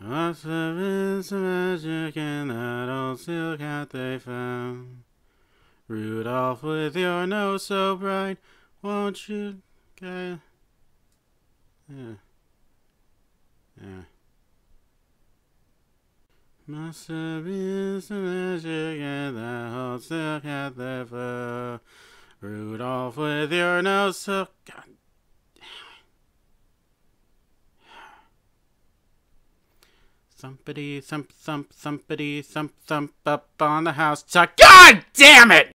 Must have been some magic in that old silk hat they found. Rudolph, with your nose so bright, won't you get... Yeah. Yeah. Must have been some magic in that old silk hat they found. Rudolph, with your nose so... God Somebody, thump, thump, somebody, thump, thump up on the house. God damn it!